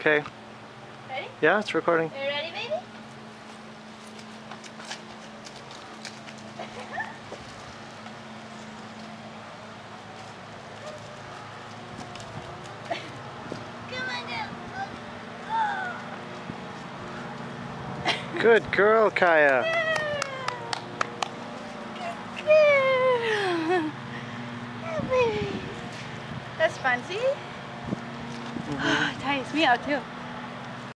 Okay. Ready? Yeah, it's recording. Are you ready, baby? Come on down. Oh. Good girl, Kaya. Good girl. Yeah, baby. That's fun, see? Oh, it tires me out too.